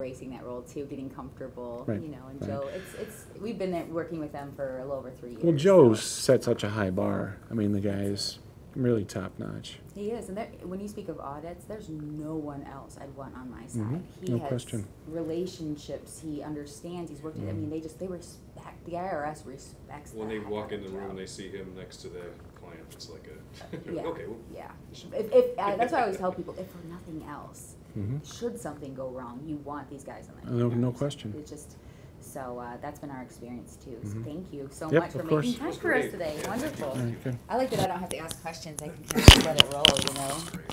embracing that role too, getting comfortable, Right, you know, and right. Joe, it's, it's, we've been there working with them for a little over three years. Well, so- Joe's set such a high bar. I mean, the guy is really top notch. He is, and there, when you speak of audits, there's no one else I'd want on my side. Mhm, He no has question. relationships, he understands, he's worked, I Mhm. mean, they just, they respect, the IRS respects that. When they walk in the Joe. room and they see him next to the client, it's like a, Yeah, okay, well. yeah. If, if, uh, that's why I always tell people, if for nothing else, hmm should something go wrong, you want these guys on the No- no question. It's just, so, uh, that's been our experience too, so Mhm. thank you so Yep, much for of making course. time for us great. today, Yeah, thank you. wonderful. All right, good. I like that I don't have to ask questions, I can just let it roll, you know?